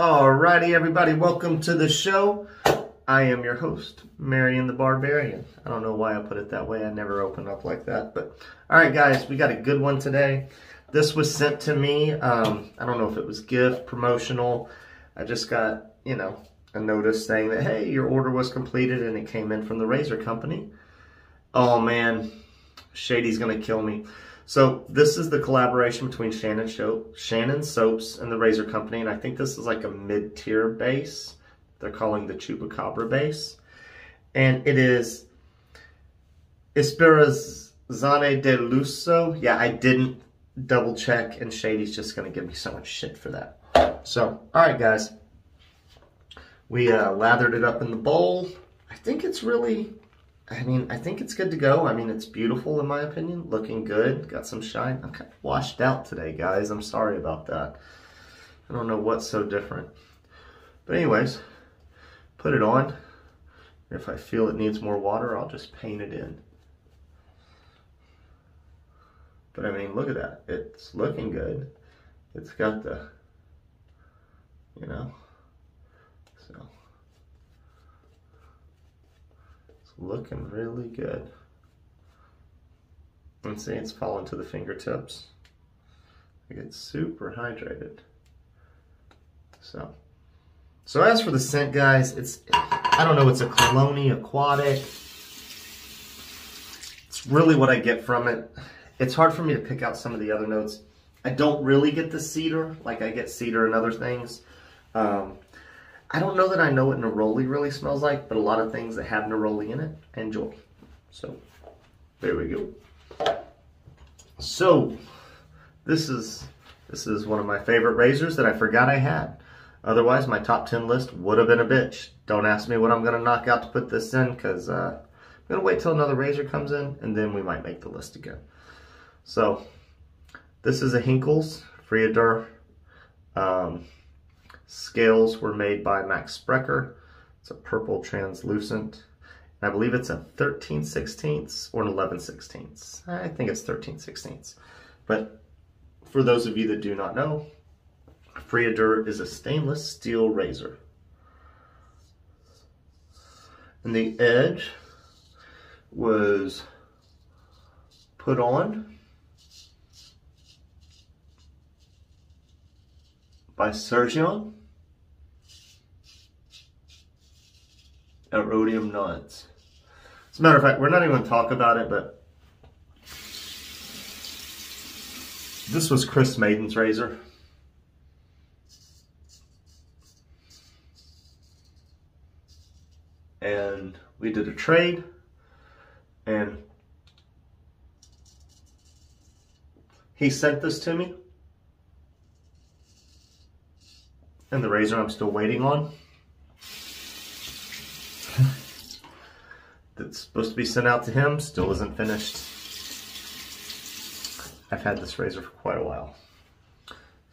Alrighty, everybody, welcome to the show. I am your host, Marion the Barbarian. I don't know why I put it that way. I never open up like that. But all right, guys, we got a good one today. This was sent to me. Um, I don't know if it was gift, promotional. I just got, you know, a notice saying that, hey, your order was completed and it came in from the Razor Company. Oh, man, Shady's going to kill me. So this is the collaboration between Shannon, Shannon Soaps and the Razor Company, and I think this is like a mid-tier base. They're calling the Chupacabra base. And it is Ispirazione de Lusso. Yeah, I didn't double check, and Shady's just going to give me so much shit for that. So, all right, guys. We uh, lathered it up in the bowl. I think it's really I mean, I think it's good to go. I mean, it's beautiful in my opinion. Looking good. Got some shine. I'm kind of washed out today, guys. I'm sorry about that. I don't know what's so different. But anyways, put it on. If I feel it needs more water, I'll just paint it in. But I mean, look at that. It's looking good. It's got the, you know, so. Looking really good. And see, it's falling to the fingertips. I get super hydrated. So, so as for the scent, guys, it's, I don't know, it's a cologne aquatic. It's really what I get from it. It's hard for me to pick out some of the other notes. I don't really get the cedar, like I get cedar and other things. Um, I don't know that I know what neroli really smells like, but a lot of things that have neroli in it, enjoy. So, there we go. So, this is this is one of my favorite razors that I forgot I had. Otherwise, my top 10 list would have been a bitch. Don't ask me what I'm going to knock out to put this in, because uh, I'm going to wait till another razor comes in, and then we might make the list again. So, this is a Henckels Friodur. Um, Scales were made by Max Sprecher. It's a purple translucent. And I believe it's a 13 sixteenths or an 11 sixteenths. I think it's 13 sixteenths. But for those of you that do not know, Friodur is a stainless steel razor. And the edge was put on by Sergio at Rhodium Knots. As a matter of fact, we're not even going to talk about it, but this was Chris Maiden's razor. And we did a trade and he sent this to me and the razor I'm still waiting on. that's supposed to be sent out to him still isn't finished. I've had this razor for quite a while.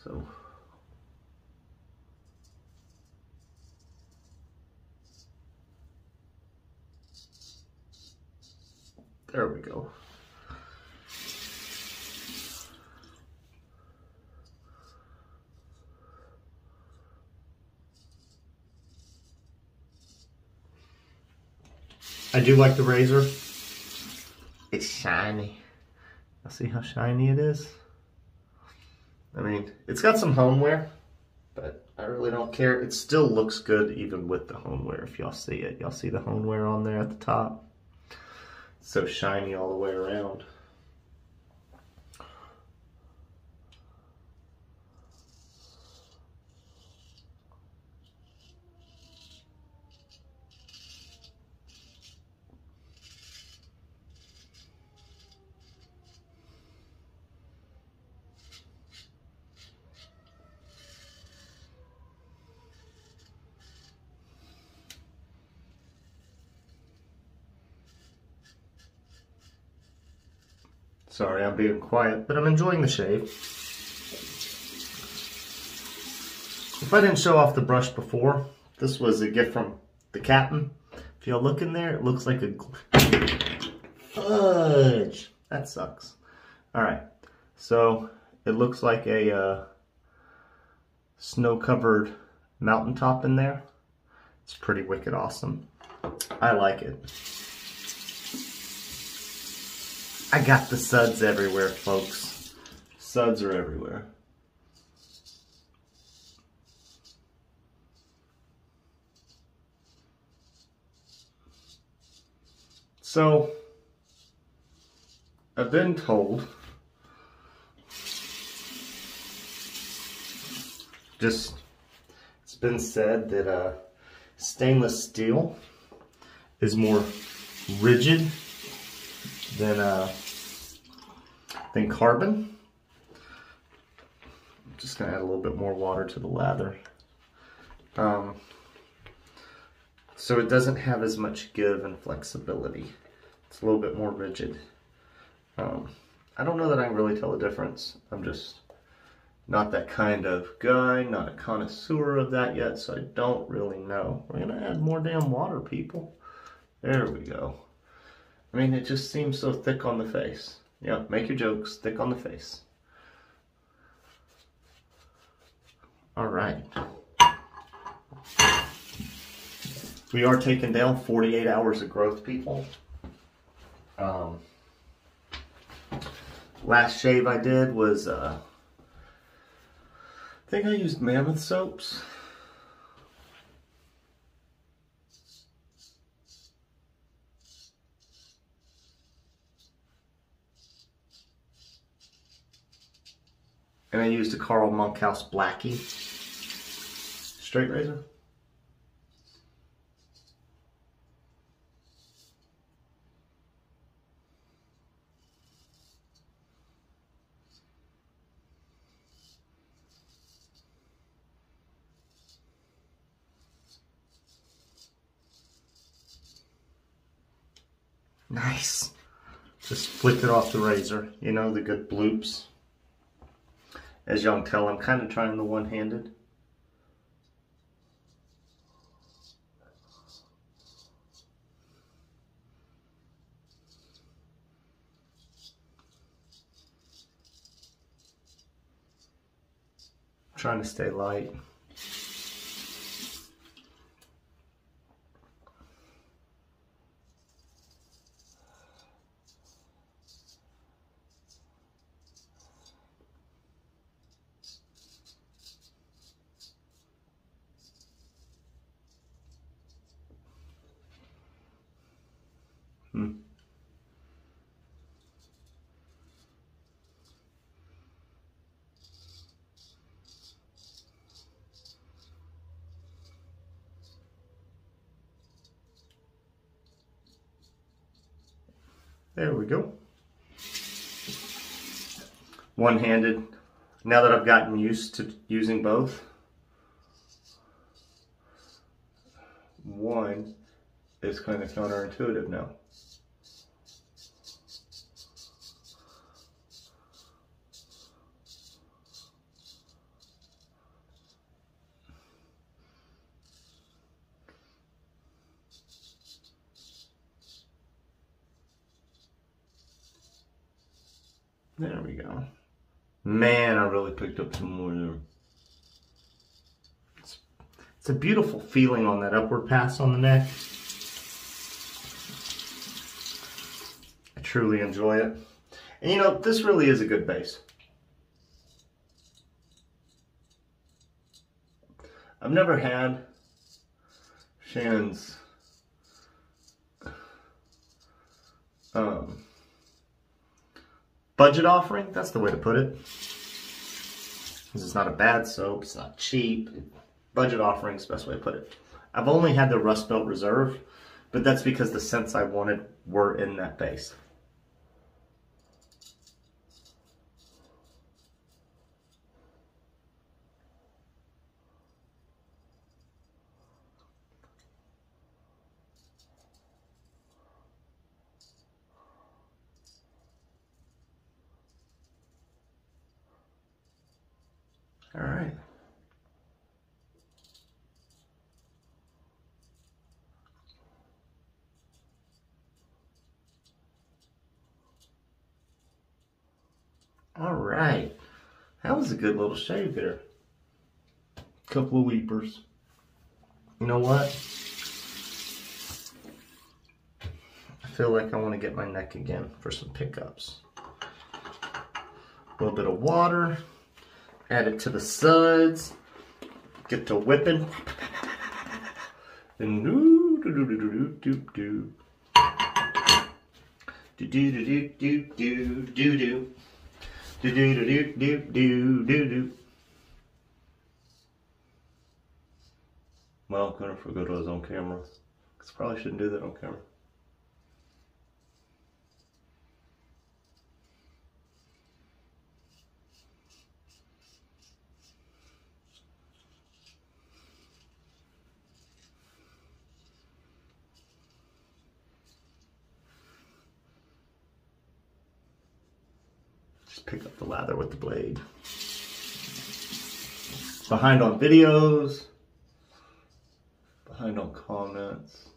So there we go. I do like the razor. It's shiny. I see how shiny it is. I mean, it's got some hone wear, but I really don't care. It still looks good even with the hone wear, if y'all see it. Y'all see the hone wear on there at the top? It's so shiny all the way around. Sorry, I'm being quiet, but I'm enjoying the shave. If I didn't show off the brush before, this was a gift from the captain. If y'all look in there, it looks like a... Fudge! That sucks. Alright, so it looks like a uh, snow-covered mountaintop in there. It's pretty wicked awesome. I like it. I got the suds everywhere, folks. Suds are everywhere. So, I've been told just it's been said that uh, stainless steel is more rigid than uh, than carbon. I'm just gonna add a little bit more water to the lather. Um, so it doesn't have as much give and flexibility. It's a little bit more rigid. Um, I don't know that I can really tell the difference. I'm just not that kind of guy, not a connoisseur of that yet, so I don't really know. We're gonna add more damn water, people. There we go. I mean, it just seems so thick on the face. Yeah, make your jokes, thick on the face. All right. We are taking down 48 hours of growth, people. Um, last shave I did was uh, I think I used Mammoth soaps. And I used a Carl Monkhouse Blackie straight razor. Nice. Just flick it off the razor. You know, the good bloops. As y'all can tell, I'm kind of trying the one-handed. Trying to stay light. Hmm. There we go. One-handed. Now that I've gotten used to using both, one is kind of counterintuitive now. There we go. Man, I really picked up some more there. It's, it's a beautiful feeling on that upward pass on the neck. I truly enjoy it. And you know, this really is a good base. I've never had Shannon's um, budget offering. That's the way to put it. This is not a bad soap. It's not cheap. Budget offering is the best way to put it. I've only had the Rust Belt Reserve, but that's because the scents I wanted were in that base. All right. All right. That was a good little shave there. couple of weepers. You know what? I feel like I want to get my neck again for some pickups. A little bit of water. Add it to the suds. Get to whipping. And do do do do do do do. Do do do do do do do. Do do do do do do do. Well, I'm gonna forget I was on camera. Cause probably shouldn't do that on camera. Just pick up the lather with the blade. Behind on videos. Behind on comments.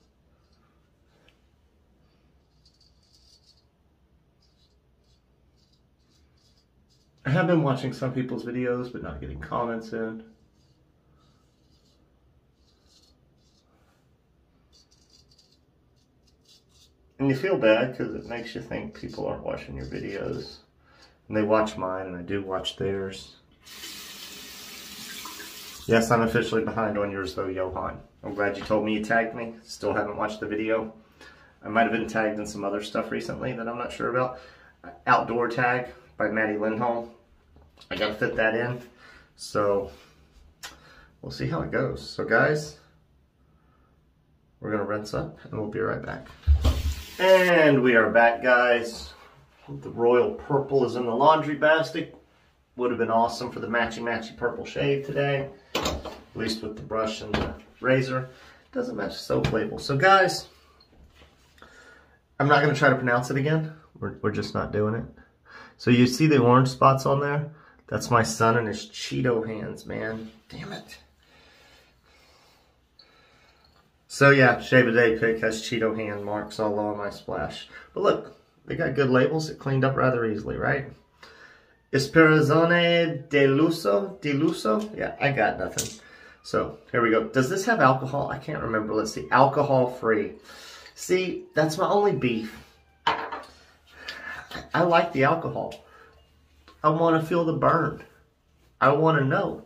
I have been watching some people's videos, but not getting comments in. And you feel bad because it makes you think people aren't watching your videos. And they watch mine, and I do watch theirs. Yes, I'm officially behind on yours though, Johan. I'm glad you told me you tagged me. Still haven't watched the video. I might have been tagged in some other stuff recently that I'm not sure about. Outdoor tag by Maddie Lindholm. I gotta fit that in. So we'll see how it goes. So guys, we're gonna rinse up and we'll be right back. And we are back guys. The royal purple is in the laundry basket. Would have been awesome for the matchy matchy purple shade today. At least with the brush and the razor. Doesn't match soap label. So guys, I'm not gonna try to pronounce it again. We're, we're just not doing it. So you see the orange spots on there? That's my son and his Cheeto hands, man. Damn it. So yeah, Shave a Day pick has Cheeto hand marks all on my splash. But look, they got good labels. It cleaned up rather easily, right? Ispirazione deluso, deluso? Yeah, I got nothing. So here we go. Does this have alcohol? I can't remember. Let's see. Alcohol free. See, that's my only beef. I like the alcohol. I want to feel the burn. I want to know.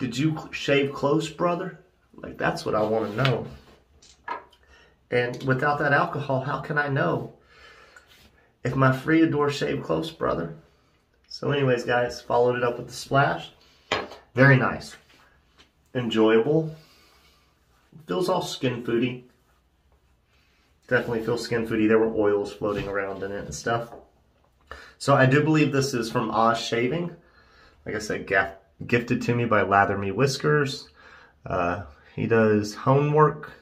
Did you shave close, brother? Like, that's what I want to know. And without that alcohol, how can I know if my Friodur shaved close, brother? So anyways, guys, followed it up with the splash. Very nice. Enjoyable. Feels all skin foody. Definitely feels skin foody. There were oils floating around in it and stuff. So I do believe this is from Oz Shaving. Like I said, gifted to me by Lather Me Whiskers. Uh, he does homework.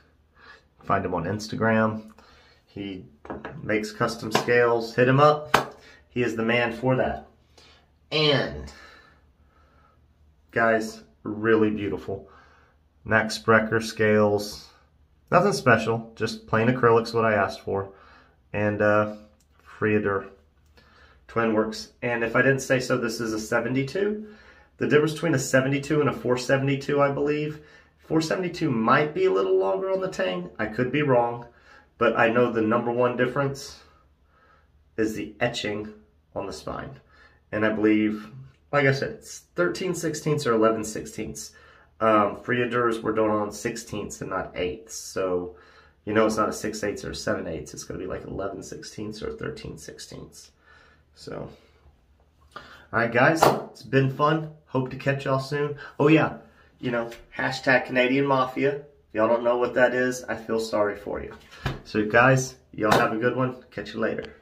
Find him on Instagram. He makes custom scales. Hit him up. He is the man for that. And, guys, really beautiful. Max Sprecher scales. Nothing special, just plain acrylics what I asked for. And uh, Friodur Twin Works. And if I didn't say so, this is a 72. The difference between a 72 and a 472, I believe, 472 might be a little longer on the tang. I could be wrong, but I know the number one difference is the etching on the spine. And I believe, like I said, it's 13 sixteenths or 11 sixteenths. Um, Friodurs were done on sixteenths and not eighths. So, you know it's not a 6 eighths or 7 eighths. It's going to be like 11 sixteenths or 13 sixteenths. So, all right, guys, it's been fun. Hope to catch y'all soon. Oh, yeah, you know, hashtag Canadian Mafia. Y'all don't know what that is. I feel sorry for you. So, guys, y'all have a good one. Catch you later.